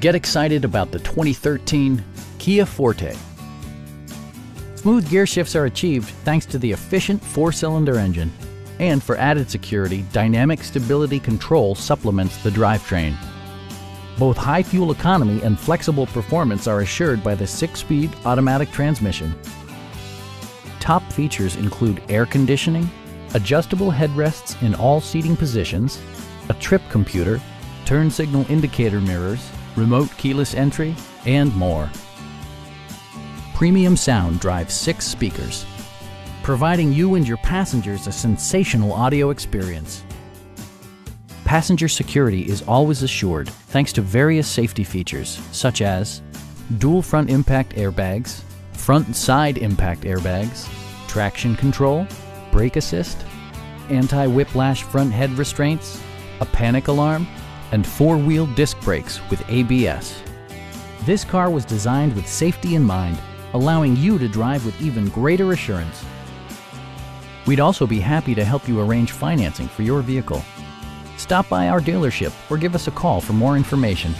Get excited about the 2013 Kia Forte. Smooth gear shifts are achieved thanks to the efficient four-cylinder engine. And for added security, dynamic stability control supplements the drivetrain. Both high fuel economy and flexible performance are assured by the six-speed automatic transmission. Top features include air conditioning, adjustable headrests in all seating positions, a trip computer, turn signal indicator mirrors, remote keyless entry, and more. Premium sound drives six speakers, providing you and your passengers a sensational audio experience. Passenger security is always assured thanks to various safety features such as dual front impact airbags, front side impact airbags, traction control, brake assist, anti-whiplash front head restraints, a panic alarm, and four-wheel disc brakes with ABS. This car was designed with safety in mind, allowing you to drive with even greater assurance. We'd also be happy to help you arrange financing for your vehicle. Stop by our dealership or give us a call for more information.